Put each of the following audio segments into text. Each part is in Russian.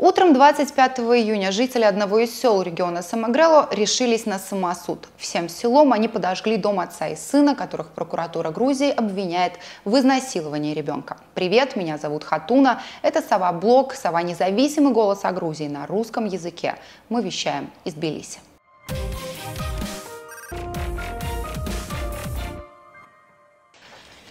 Утром 25 июня жители одного из сел региона Самогрело решились на самосуд. Всем селом они подожгли дом отца и сына, которых прокуратура Грузии обвиняет в изнасиловании ребенка. Привет, меня зовут Хатуна. Это Сова Блог, Сова независимый голос о Грузии на русском языке. Мы вещаем из Тбилиси.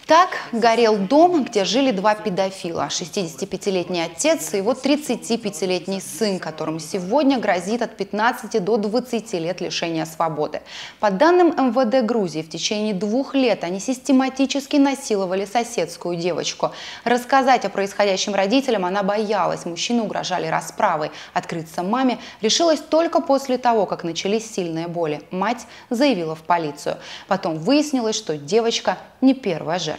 Так горел дом, где жили два педофила. 65-летний отец и его 35-летний сын, которым сегодня грозит от 15 до 20 лет лишения свободы. По данным МВД Грузии, в течение двух лет они систематически насиловали соседскую девочку. Рассказать о происходящем родителям она боялась. Мужчины угрожали расправой. Открыться маме решилась только после того, как начались сильные боли. Мать заявила в полицию. Потом выяснилось, что девочка не первая жертва.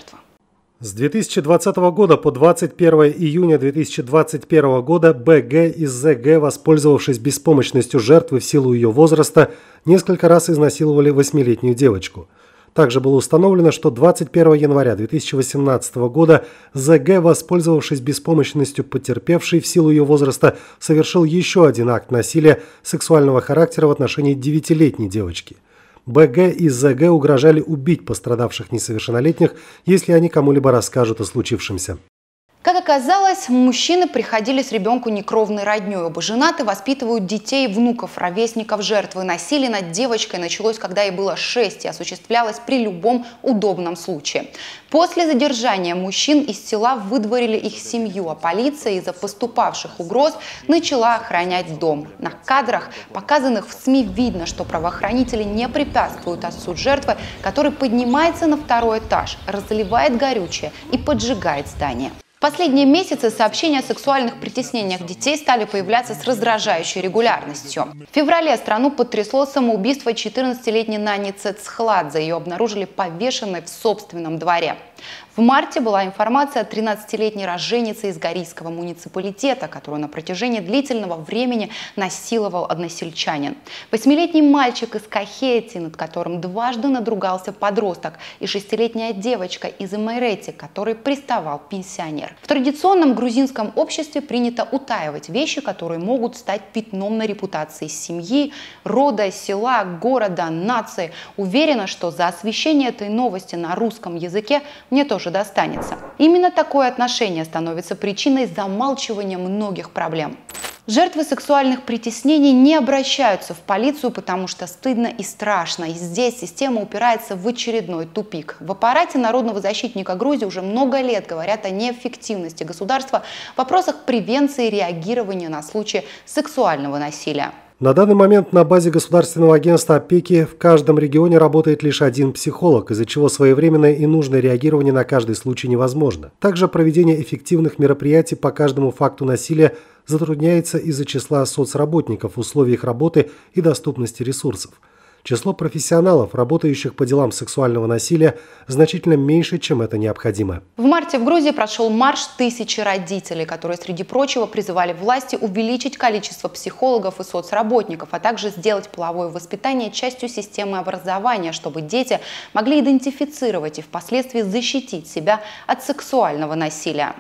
С 2020 года по 21 июня 2021 года БГ из ЗГ, воспользовавшись беспомощностью жертвы в силу ее возраста, несколько раз изнасиловали восьмилетнюю девочку. Также было установлено, что 21 января 2018 года ЗГ, воспользовавшись беспомощностью потерпевшей в силу ее возраста, совершил еще один акт насилия сексуального характера в отношении девятилетней девочки – БГ и ЗГ угрожали убить пострадавших несовершеннолетних, если они кому-либо расскажут о случившемся. Как оказалось, мужчины приходились ребенку некровной родней. Оба женаты, воспитывают детей, внуков, ровесников жертвы. Насилие над девочкой началось, когда ей было 6 и осуществлялось при любом удобном случае. После задержания мужчин из села выдворили их семью, а полиция из-за поступавших угроз начала охранять дом. На кадрах, показанных в СМИ, видно, что правоохранители не препятствуют отцу жертвы, который поднимается на второй этаж, разливает горючее и поджигает здание. В последние месяцы сообщения о сексуальных притеснениях детей стали появляться с раздражающей регулярностью. В феврале страну потрясло самоубийство 14-летней Нани Цецхладзе. Ее обнаружили повешенной в собственном дворе. В марте была информация о 13-летней роженице из Горийского муниципалитета, которую на протяжении длительного времени насиловал односельчанин. Восьмилетний мальчик из Кахети, над которым дважды надругался подросток, и шестилетняя девочка из Эмайрети, который приставал пенсионер. В традиционном грузинском обществе принято утаивать вещи, которые могут стать пятном на репутации семьи, рода, села, города, нации. Уверена, что за освещение этой новости на русском языке мне тоже достанется. Именно такое отношение становится причиной замалчивания многих проблем. Жертвы сексуальных притеснений не обращаются в полицию, потому что стыдно и страшно. И здесь система упирается в очередной тупик. В аппарате народного защитника Грузии уже много лет говорят о неэффективности государства в вопросах превенции и реагирования на случаи сексуального насилия. На данный момент на базе Государственного агентства опеки в каждом регионе работает лишь один психолог, из-за чего своевременное и нужное реагирование на каждый случай невозможно. Также проведение эффективных мероприятий по каждому факту насилия затрудняется из-за числа соцработников, условий их работы и доступности ресурсов. Число профессионалов, работающих по делам сексуального насилия, значительно меньше, чем это необходимо. В марте в Грузии прошел марш тысячи родителей, которые, среди прочего, призывали власти увеличить количество психологов и соцработников, а также сделать половое воспитание частью системы образования, чтобы дети могли идентифицировать и впоследствии защитить себя от сексуального насилия.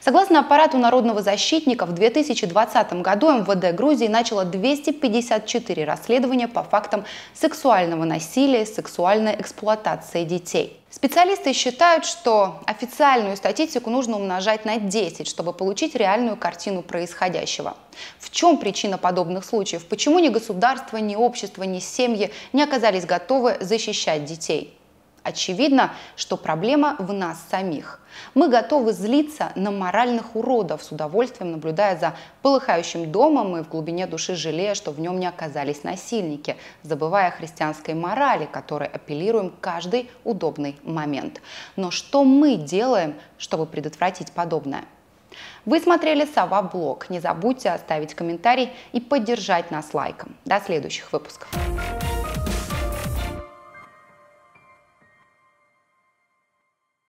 Согласно аппарату народного защитника, в 2020 году МВД Грузии начало 254 расследования по фактам сексуального насилия сексуальной эксплуатации детей. Специалисты считают, что официальную статистику нужно умножать на 10, чтобы получить реальную картину происходящего. В чем причина подобных случаев? Почему ни государство, ни общество, ни семьи не оказались готовы защищать детей? Очевидно, что проблема в нас самих. Мы готовы злиться на моральных уродов, с удовольствием наблюдая за полыхающим домом и в глубине души жалея, что в нем не оказались насильники, забывая о христианской морали, которой апеллируем каждый удобный момент. Но что мы делаем, чтобы предотвратить подобное? Вы смотрели Сова Блог. Не забудьте оставить комментарий и поддержать нас лайком. До следующих выпусков.